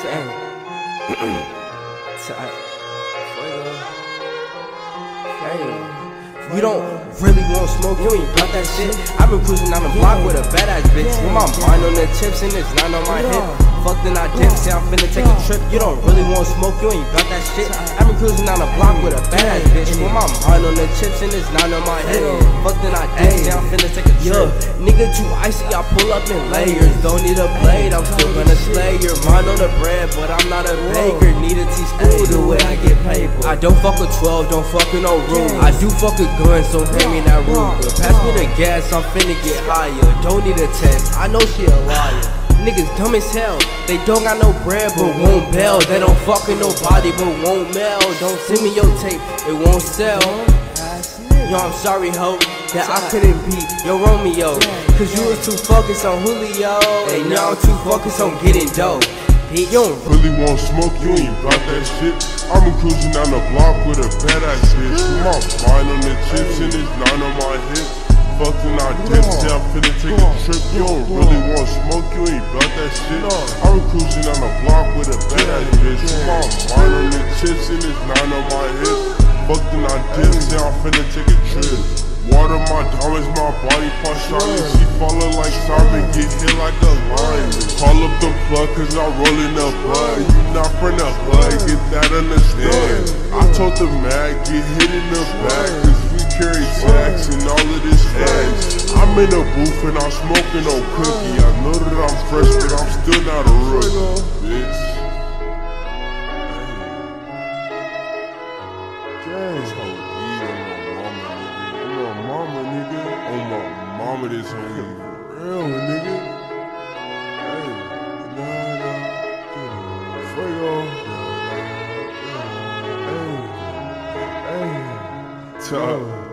Hey. Say. Say. Fuego. You don't really want smoke, you ain't got that shit. I've been cruising down the block with a badass bitch. With my mind on the chips and it's not on my hip. Fuck then I dip, say I'm finna take a trip. You don't really want smoke, you ain't got that shit. I've been cruising down the block with a badass bitch. With my mind on the chips and it's not on my head. Fuck then I dip, say I'm finna take a trip. Nigga too icy, I pull up in layers. Don't need a blade, I'm still gonna slay your mind on the bread, but I'm not a baker. Need a teaspoon the way I get paid. I don't fuck with 12, don't fuck with no room. I do fuck with guns, so hand me that Ruger. Pass me the gas, I'm finna get higher. Don't need a test, I know she a liar. Niggas dumb as hell. They don't got no bread but won't bail. They don't fuck with nobody but won't mail. Don't send me your tape, it won't sell. Yo, I'm sorry, ho, that I couldn't be your Romeo. Cause you was too focused on Julio. And now I'm too focused on getting dope. Bitch, you don't Really want smoke, you ain't got that shit. I'm cruising down the block with a badass bitch. My mind on the chips and it's nine on my hip. Fucking I dip, say I'm finna take a trip. You don't really want smoke, you ain't got that shit. I'm cruising down the block with a badass bitch. My mind on the chips and it's nine on my hip. Fucking I dip, say I'm finna take a trip. Water my diamonds, my body part shining. She falling like Simon, get hit like a lion. Call up the plug, cause I'm rolling the bud. You not from the hood, get that understand. I told the mag, get hit in the back, cause we carry sacks and all this. I'm in the booth and I'm smoking on cookie. I know that I'm fresh, but I'm still not a rookie, bitch. Weed on my mama, nigga. On my mama, nigga. On my mama, this weed real, nigga. Hey, nah, nah. Fuego. Hey, hey. Talk.